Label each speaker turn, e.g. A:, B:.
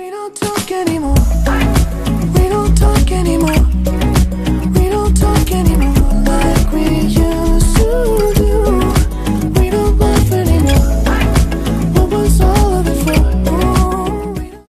A: we don't talk anymore.